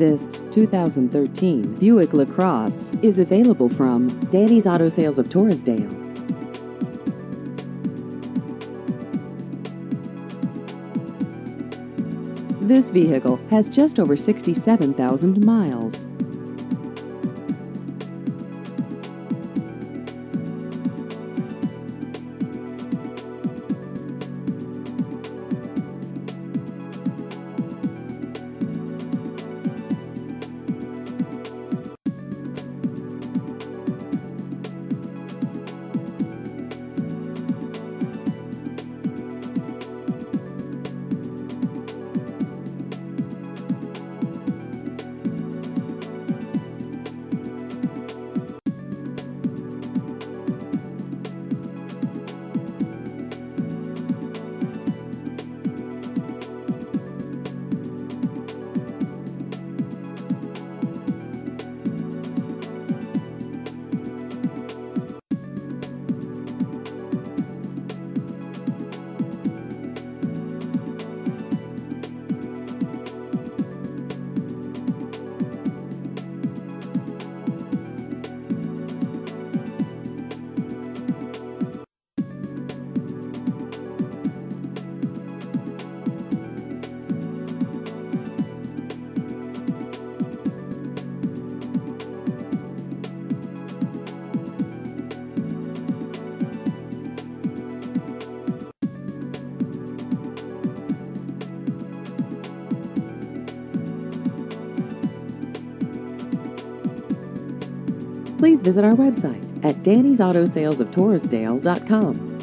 This 2013 Buick LaCrosse is available from Dani's Auto Sales of Torresdale. This vehicle has just over 67,000 miles. Please visit our website at danisautosalesoftorresdale.com.